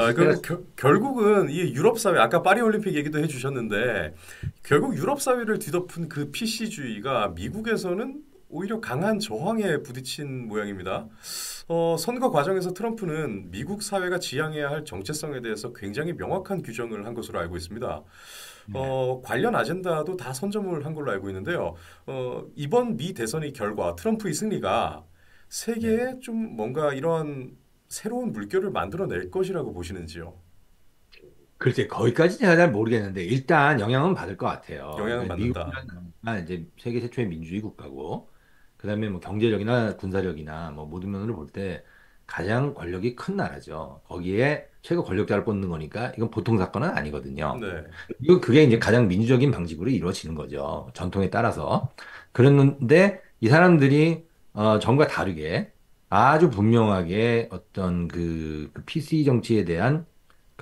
아, 그, 겨, 결국은 이 유럽 사회 아까 파리 올림픽 얘기도 해주셨는데 결국 유럽 사회를 뒤덮은 그 PC주의가 미국에서는 오히려 강한 저항에 부딪힌 모양입니다. 어, 선거 과정에서 트럼프는 미국 사회가 지향해야 할 정체성에 대해서 굉장히 명확한 규정을 한 것으로 알고 있습니다. 어, 관련 아젠다도 다 선점을 한 걸로 알고 있는데요. 어, 이번 미 대선의 결과 트럼프의 승리가 세계에 네. 좀 뭔가 이러한 새로운 물결을 만들어낼 것이라고 보시는지요? 글쎄 거기까지 제가 잘 모르겠는데 일단 영향은 받을 것 같아요. 영향은 받는다. 미국은 이제 세계 최초의 민주주의 국가고 그다음에 뭐 경제력이나 군사력이나 뭐 모든 면으로 볼 때 가장 권력이 큰 나라죠. 거기에 최고 권력자를 뽑는 거니까 이건 보통 사건은 아니거든요. 네. 이거 그게 이제 가장 민주적인 방식으로 이루어지는 거죠. 전통에 따라서. 그랬는데 이 사람들이 어, 전과 다르게 아주 분명하게 어떤 그, 그 PC 정치에 대한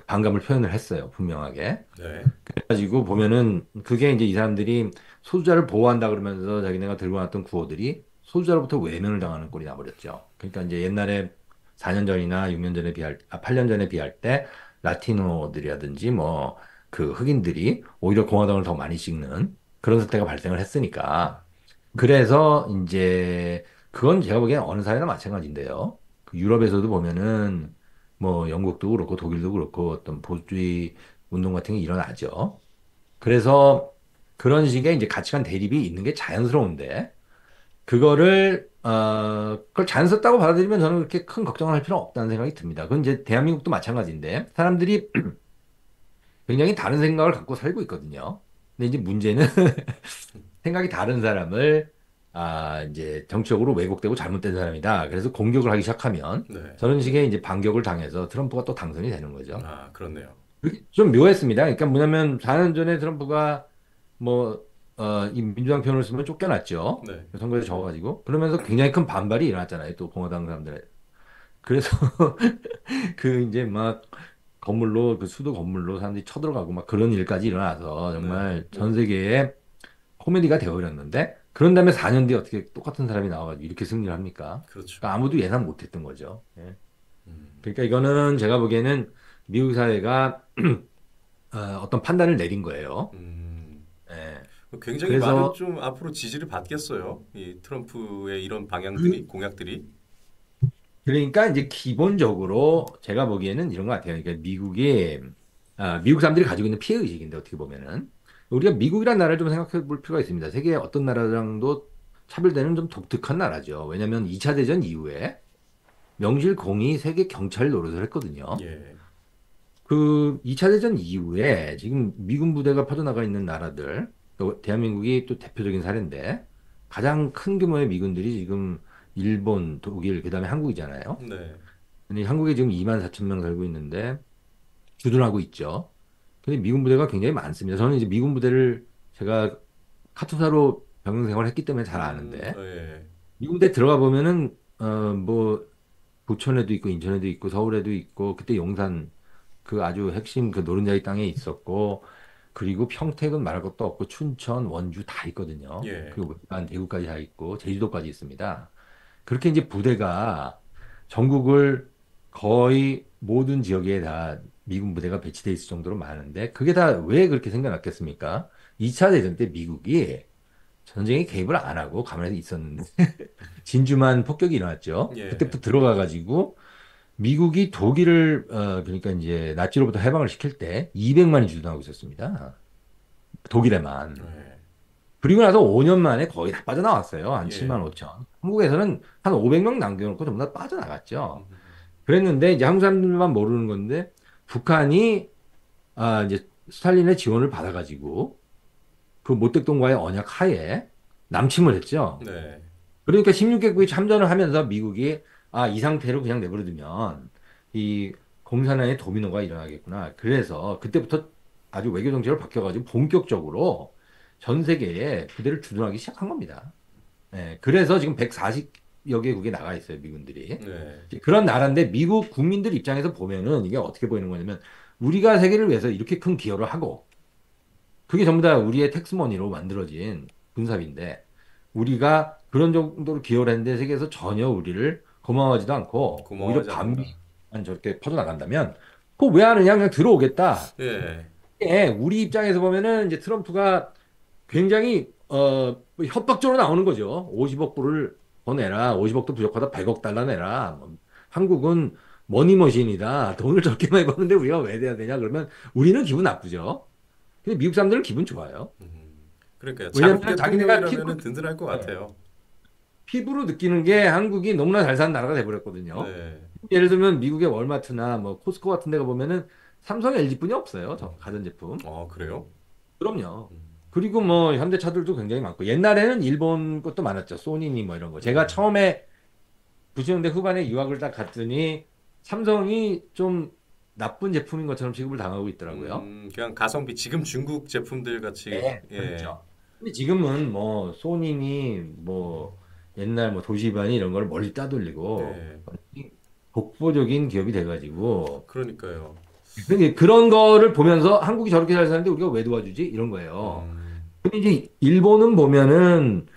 반감을 표현을 했어요. 분명하게. 네. 그래가지고 보면은 그게 이제 이 사람들이 소수자를 보호한다 그러면서 자기네가 들고 왔던 구호들이 소수자로부터 외면을 당하는 꼴이 나버렸죠. 그러니까 이제 옛날에 4년 전이나 6년 전에 비할, 아, 8년 전에 비할 때 라티노들이라든지 뭐 그 흑인들이 오히려 공화당을 더 많이 찍는 그런 사태가 발생을 했으니까 그래서 이제 그건 제가 보기엔 어느 사회나 마찬가지인데요. 그 유럽에서도 보면은 뭐 영국도 그렇고 독일도 그렇고 어떤 보수주의 운동 같은 게 일어나죠. 그래서 그런 식의 이제 가치관 대립이 있는 게 자연스러운데 그거를 어 그걸 자연스럽다고 받아들이면 저는 그렇게 큰 걱정을 할 필요는 없다는 생각이 듭니다. 그건 이제 대한민국도 마찬가지인데 사람들이 굉장히 다른 생각을 갖고 살고 있거든요. 근데 이제 문제는 생각이 다른 사람을 아 이제 정치적으로 왜곡되고 잘못된 사람이다. 그래서 공격을 하기 시작하면 네. 저런 식의 이제 반격을 당해서 트럼프가 또 당선이 되는 거죠. 아 그렇네요. 좀 묘했습니다. 그러니까 뭐냐면 4년 전에 트럼프가 뭐 어, 이 민주당 편을 쓰면 쫓겨났죠. 네. 선거에서 져가지고. 그러면서 굉장히 큰 반발이 일어났잖아요. 또 공화당 사람들의. 그래서 그 이제 막 건물로 그 수도 건물로 사람들이 쳐들어가고 막 그런 일까지 일어나서 정말 네. 전 세계에 코미디가 되어버렸는데 그런 다음에 4년 뒤에 어떻게 똑같은 사람이 나와가지고 이렇게 승리를 합니까? 그렇죠. 그러니까 아무도 예상 못했던 거죠. 예. 음. 그러니까 이거는 제가 보기에는 미국 사회가 어, 어떤 판단을 내린 거예요. 음. 굉장히 그래서, 많은 좀 앞으로 지지를 받겠어요. 이 트럼프의 이런 방향들이 음, 공약들이. 그러니까 이제 기본적으로 제가 보기에는 이런 것 같아요. 그러니까 미국이 아, 미국 사람들이 가지고 있는 피해 의식인데 어떻게 보면은 우리가 미국이라는 나라를 좀 생각해 볼 필요가 있습니다. 세계 어떤 나라랑도 차별되는 좀 독특한 나라죠. 왜냐하면 2차 대전 이후에 명실공히 세계 경찰 노릇을 했거든요. 예. 그 2차 대전 이후에 지금 미군 부대가 퍼져나가 있는 나라들 대한민국이 또 대표적인 사례인데 가장 큰 규모의 미군들이 지금 일본, 독일, 그다음에 한국이잖아요. 네. 근데 한국에 지금 2만 4천 명 살고 있는데 주둔하고 있죠. 근데 미군 부대가 굉장히 많습니다. 저는 이제 미군 부대를 제가 카투사로 병영 생활을 했기 때문에 잘 아는데 음, 네. 미군 부대 들어가 보면은 어 뭐 부천에도 있고 인천에도 있고 서울에도 있고 그때 용산 그 아주 핵심 그 노른자리 땅에 있었고 그리고 평택은 말할 것도 없고 춘천, 원주 다 있거든요. 예. 그리고 한 대구까지 다 있고 제주도까지 있습니다. 그렇게 이제 부대가 전국을 거의 모든 지역에 다 미군 부대가 배치돼 있을 정도로 많은데 그게 다 왜 그렇게 생겨났겠습니까? 2차 대전 때 미국이 전쟁에 개입을 안 하고 가만히 있었는데 진주만 폭격이 일어났죠. 예. 그때부터 들어가 가지고 미국이 독일을 어 그러니까 이제 나치로부터 해방을 시킬 때 200만이 주둔하고 있었습니다. 독일에만. 네. 그리고 나서 5년 만에 거의 다 빠져나왔어요. 한 예. 7만 5천. 한국에서는 한 500명 남겨놓고 전부 다 빠져나갔죠. 음. 그랬는데 이제 한국 사람들만 모르는 건데 북한이 아 이제 스탈린의 지원을 받아가지고 그 모택동과의 언약 하에 남침을 했죠. 네. 그러니까 16개국이 참전을 하면서 미국이 아, 이 상태로 그냥 내버려두면 이 공산화의 도미노가 일어나겠구나. 그래서 그때부터 아주 외교 정책을 바뀌어가지고 본격적으로 전 세계에 그대를 주둔하기 시작한 겁니다. 네, 그래서 지금 140 여 개국에 나가 있어요, 미군들이. 네. 그런 나라인데 미국 국민들 입장에서 보면은 이게 어떻게 보이는 거냐면 우리가 세계를 위해서 이렇게 큰 기여를 하고 그게 전부 다 우리의 텍스머니로 만들어진 군사비인데 우리가 그런 정도로 기여를 했는데 세계에서 전혀 우리를 고마워하지도 않고 오히려 반비만 저렇게 퍼져나간다면 그거 왜 하느냐? 그냥 들어오겠다. 예. 예, 우리 입장에서 보면은 이제 트럼프가 굉장히 어뭐 협박적으로 나오는 거죠. 50억 불을 더 내라. 50억도 부족하다. 100억 달러 내라. 뭐, 한국은 머니머신이다. 돈을 적게 많이 버는데 우리가 왜 돼야 되냐? 그러면 우리는 기분 나쁘죠. 근데 미국 사람들은 기분 좋아요. 음. 그러니까 왜냐면 자국 자기네가 피부- 든든할 것 같아요. 피부로 느끼는 게 한국이 너무나 잘 사는 나라가 돼버렸거든요. 네. 예를 들면 미국의 월마트나 뭐 코스코 같은 데가 보면은 삼성, LG뿐이 없어요. 저 가전제품. 아 그래요? 그럼요. 음. 그리고 뭐 현대차들도 굉장히 많고 옛날에는 일본 것도 많았죠. 소니니 뭐 이런 거. 제가 처음에 90년대 후반에 유학을 딱 갔더니 삼성이 좀 나쁜 제품인 것처럼 취급을 당하고 있더라고요. 음, 그냥 가성비 지금 중국 제품들 같이 네, 예. 그렇죠. 근데 지금은 뭐 소니니 뭐 옛날 뭐 도시반이 이런 걸 멀리 따돌리고 네. 독보적인 기업이 돼가지고 그러니까요. 그런 거를 보면서 한국이 저렇게 잘 사는데 우리가 왜 도와주지? 이런 거예요. 음, 근데 이제 일본은 보면은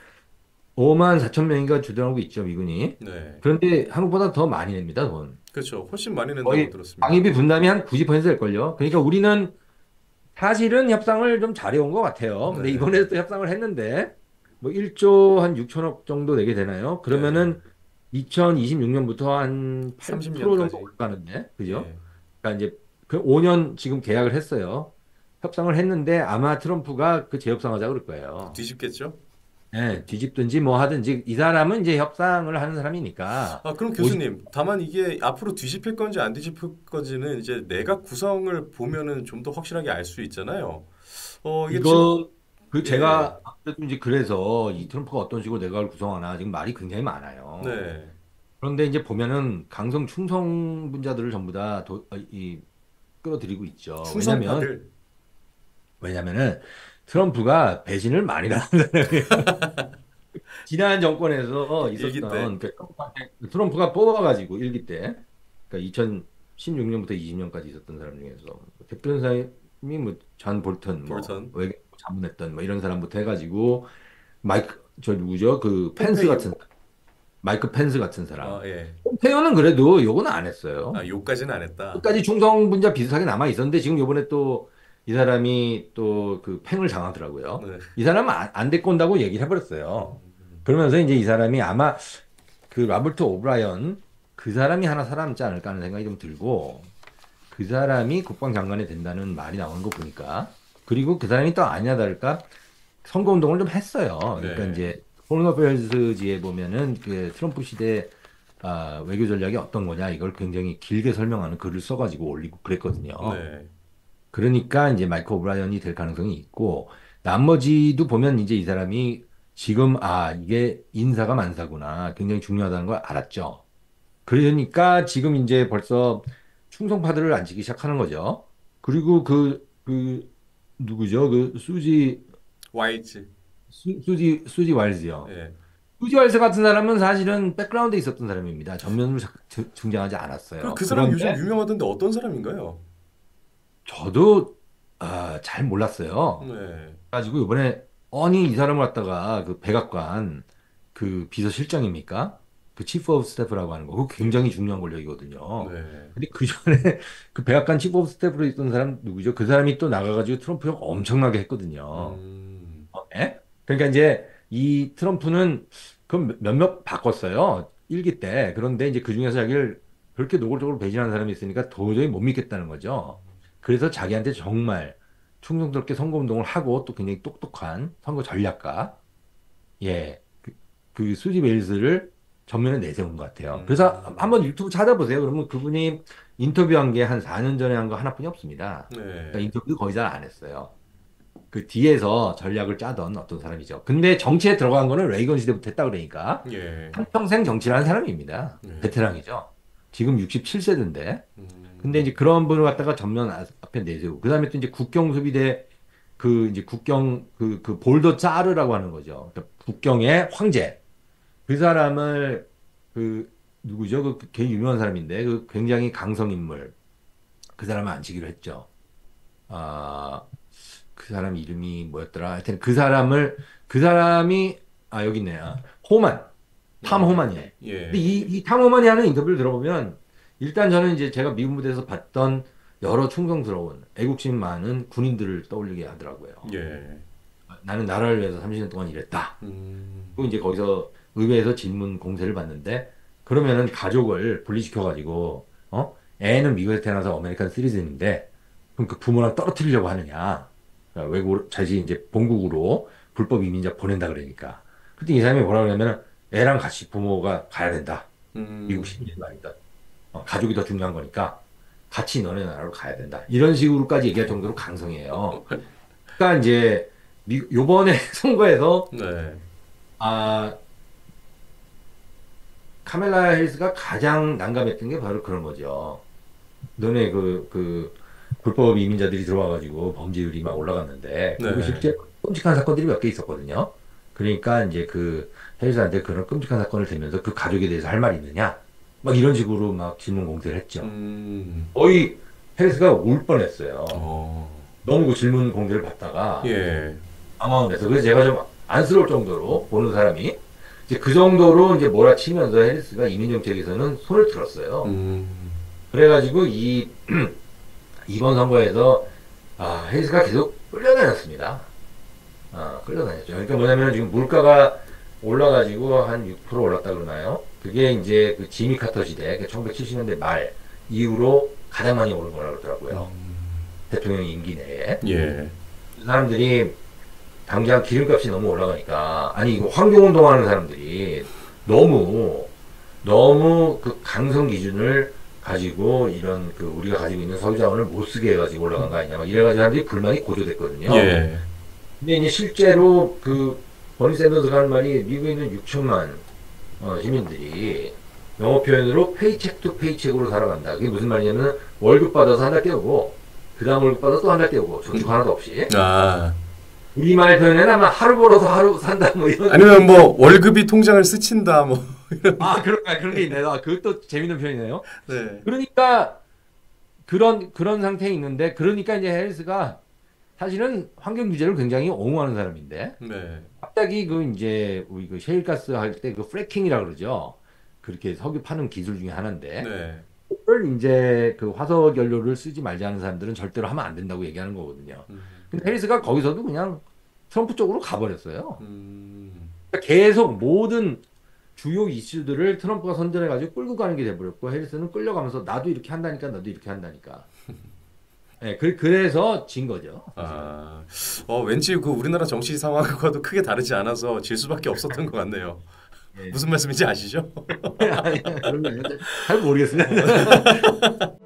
5만 4천 명이가 주둔하고 있죠, 미군이. 네. 그런데 한국보다 더 많이 냅니다, 돈. 그렇죠. 훨씬 많이 낸다고 거의 들었습니다. 방위비 분담이 한 90%될걸요. 그러니까 우리는 사실은 협상을 좀 잘해온 것 같아요. 근데 네. 이번에 또 협상을 했는데 뭐 1조 한 6천억 정도 내게 되나요? 그러면은 2026년부터 한8% 30 정도 년까지. 올라가는데, 그죠? 예. 그러니까 이제 그 5년 지금 계약을 했어요. 협상을 했는데 아마 트럼프가 그 재협상하자 그럴 거예요. 뒤집겠죠? 네, 뒤집든지 뭐 하든지 이 사람은 이제 협상을 하는 사람이니까 아 그럼 교수님, 다만 이게 앞으로 뒤집힐 건지 안 뒤집힐 건지는 이제 내각 구성을 보면은 좀 더 확실하게 알 수 있잖아요. 어 이게 이거 그 예. 제가 아무래도 이제 그래서 이 트럼프가 어떤 식으로 내각을 구성하나 지금 말이 굉장히 많아요. 지금- 네. 그런데 이제 보면은 강성 충성 분자들을 전부 다 도, 어, 이, 끌어들이고 있죠. 충성파들. 왜냐면 은 트럼프가 배신을 많이 당한 사람이에요. 지난 정권에서 있었던 그 트럼프한테- 트럼프가 뽑아가지고 일기 때, 그러니까 2016년부터 20년까지 있었던 사람 중에서 대표이사님이 뭐잔 볼턴, 뭐 볼턴. 외교 자문했던 뭐 이런 사람부터 해가지고 마이크 저 누구죠? 그 펜스. 같은 마이크 펜스 같은 사람. 아 예. 폼페이오는 그래도 요거는 안 했어요. 아 요까지는 안 했다. 끝까지 충성 분자 비슷하게 남아 있었는데 지금 요번에 또 이 사람이 또 그 팽을 당하더라고요. 네. 이 사람은 안, 안 데리고 온다고 얘기를 해버렸어요. 그러면서 이제 이 사람이 아마 그 라버트 오브라이언 그 사람이 하나 살아남지 않을까 하는 생각이 좀 들고 그 사람이 국방장관이 된다는 말이 나오는 거 보니까 그리고 그 사람이 또 아니나 다를까 선거 운동을 좀 했어요. 그러니까 네. 이제 Foreign Affairs지에 보면은 그 트럼프 시대 아, 외교 전략이 어떤 거냐 이걸 굉장히 길게 설명하는 글을 써가지고 올리고 그랬거든요. 네. 그러니까 이제 마이크 오브라이언이 될 가능성이 있고 나머지도 보면 이제 이 사람이 지금 아 이게 인사가 만사구나 굉장히 중요하다는 걸 알았죠. 그러니까 지금 이제 벌써 충성파들을 앉히기 시작하는 거죠. 그리고 그 그 누구죠? 그 수지 와이즈. 수, 수지 수지 와일즈요. 예. 수지 와일즈 같은 사람은 사실은 백그라운드에 있었던 사람입니다. 전면으로 자- 등- 등장하지 않았어요. 그 사람 요즘 유명하던데 어떤 사람인가요? 저도 아, 잘 몰랐어요. 네. 가지고 이번에 아니 이 사람을 갖다가 그 백악관 그 비서실장입니까? 그 chief of staff라고 하는 거 그거 굉장히 중요한 권력이거든요. 네. 근데 그 전에 그 백악관 chief of staff로 있던 사람 누구죠? 그 사람이 또 나가가지고 트럼프 욕 엄청나게 했거든요. 음. 어, 예? 그러니까 이제 이 트럼프는 그 몇몇 바꿨어요. 일기 때. 그런데 이제 그 중에서 자기를 그렇게 노골적으로 배신하는 사람이 있으니까 도저히 못 믿겠다는 거죠. 그래서 자기한테 정말 충성스럽게 선거운동을 하고 또 굉장히 똑똑한 선거 전략가, 예, 그, 그 수지 웨일스를 전면에 내세운 것 같아요. 음. 그래서 한번 유튜브 찾아보세요. 그러면 그분이 인터뷰한 게 한 4년 전에 한 거 하나뿐이 없습니다. 네. 그러니까 인터뷰도 거의 잘 안 했어요. 그 뒤에서 전략을 짜던 어떤 사람이죠. 근데 정치에 들어간 거는 레이건 시대부터 했다 그러니까 예. 한평생 정치를 한 사람입니다. 네. 베테랑이죠. 지금 67세인데. 음. 근데 이제 그런 분을 갖다가 전면 아- 앞에 내세우고 그다음에 또 이제 국경 수비대 그 이제 국경 그 그 볼더 짜르라고 하는 거죠. 그러니까 국경의 황제. 그 사람을 그 누구죠? 그 굉장히 유명한 사람인데 그 굉장히 강성 인물. 그 사람을 앉히기로 했죠. 아, 그 사람 이름이 뭐였더라? 하여튼 그 사람을 그 사람이 아 여기 있네요. 호만. 탐 호만이에요. 예. 근데 이, 이 탐 호만이 하는 인터뷰를 들어보면 일단 저는 이제 제가 미국 무대에서 봤던 여러 충성스러운 애국심 많은 군인들을 떠올리게 하더라고요. 예. 나는 나라를 위해서 30년 동안 일했다. 음. 그리고 이제 거기서 의회에서 질문 공세를 받는데 그러면은 가족을 분리시켜가지고 어 애는 미국에 태어나서 American citizen인데 그럼 그 부모랑 떨어뜨리려고 하느냐 그러니까 외국 자기 이제 본국으로 불법 이민자 보낸다 그러니까 그때 이 사람이 뭐라 그러냐면 애랑 같이 부모가 가야 된다 음. 미국 시민이 아니다 어, 가족이 더 중요한 거니까 같이 너네 나라로 가야 된다 이런 식으로까지 얘기할 정도로 강성이에요 그러니까 이제 미, 요번에 선거에서 네. 아, 카멜라 해리스가 가장 난감했던 게 바로 그런 거죠. 너네 그, 그, 불법 이민자들이 들어와가지고 범죄율이 막 올라갔는데, 그리고 네. 실제 끔찍한 사건들이 몇 개 있었거든요. 그러니까 이제 그 해리스한테 그런 끔찍한 사건을 대면서 그 가족에 대해서 할 말이 있느냐? 막 이런 식으로 막 질문 공세를 했죠. 음. 거의 해리스가 울 뻔했어요. 어. 너무 그 질문 공세를 받다가, 예. 당황돼서 그래서 제가 좀 안쓰러울 정도로 보는 사람이 이제 그 정도로 이제 몰아치면서 해리스가 이민 정책에서는 손을 들었어요. 음. 그래가지고 이 이번 선거에서 아 해리스가 계속 끌려다녔습니다. 아 끌려다녔죠. 그러니까 뭐냐면 지금 물가가 올라가지고 한 6% 올랐다 그러나요? 그게 이제 그 지미 카터 시대, 1970년대 말 이후로 가장 많이 오른 거라고 그러더라고요. 대통령 임기 내에. 예. 사람들이 당장 기름값이 너무 올라가니까 아니 이거 환경운동 하는 사람들이 너무 너무 그 강성 기준을 가지고 이런 그 우리가 가지고 있는 석유 자원을 못 쓰게 해가지고 올라간 거 아니냐 막 이래가지고 사람들이 불만이 고조됐거든요. 예. 근데 이제 실제로 그 버니 샌더스가 하는 말이 미국에 있는 6천만 어, 시민들이 영어 표현으로 paycheck to paycheck으로 살아간다. 그게 무슨 말이냐면 월급 받아서 한 달 떼우고 그 다음 월급 받아서 또 한 달 떼우고 저축 하나도 없이 아. 우리말 표현에는 아마 하루 벌어서 하루 산다 뭐 이런 아니면 뭐 월급이 통장을 스친다 뭐. 아 그런 아, 그런 게 있네요. 아, 그것도 재밌는 표현이네요. 네. 그러니까 그런 그런 상태에 있는데 그러니까 이제 해리스가 사실은 환경 규제를 굉장히 옹호하는 사람인데 네. 갑자기 그 이제 우리 그 셰일가스 할 때 그 프래킹이라 그러죠. 그렇게 석유 파는 기술 중에 하나인데 네. 그걸 이제 그 화석 연료를 쓰지 말자는 사람들은 절대로 하면 안 된다고 얘기하는 거거든요. 음. 근데 해리스가 거기서도 그냥 트럼프 쪽으로 가버렸어요. 음. 그러니까 계속 모든 주요 이슈들을 트럼프가 선전해가지고 끌고 가는 게 돼버렸고 해리스는 끌려가면서 나도 이렇게 한다니까 나도 이렇게 한다니까. 네, 그, 그래서 진 거죠. 아, 어, 왠지 그 우리나라 정치 상황과도 크게 다르지 않아서 질 수밖에 없었던 것 같네요. 네. 무슨 말씀인지 아시죠? 아니, 잘 모르겠습니다.